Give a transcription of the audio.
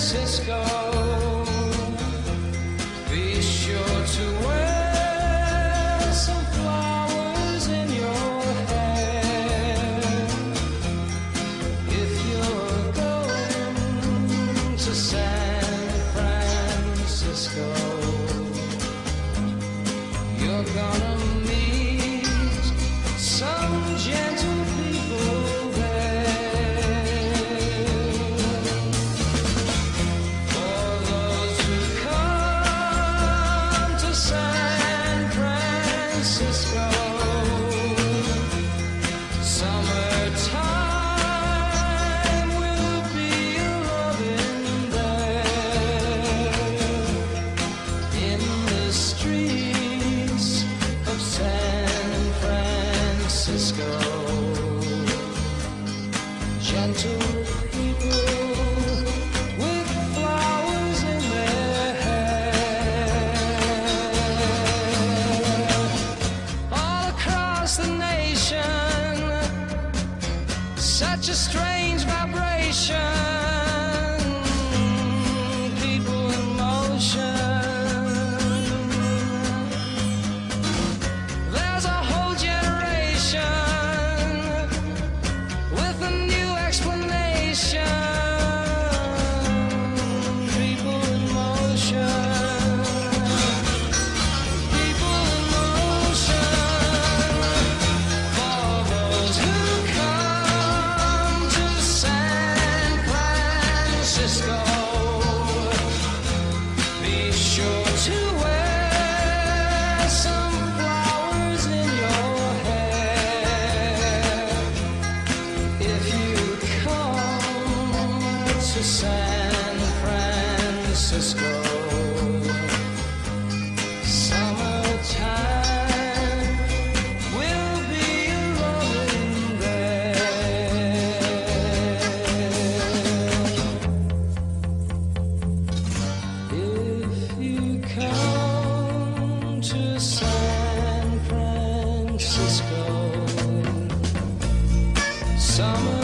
Francisco. Francisco. Gentle people with flowers in their hair. All across the nation, such a strange vibration. to San Francisco. Summertime will be there. If you come to San Francisco, summer.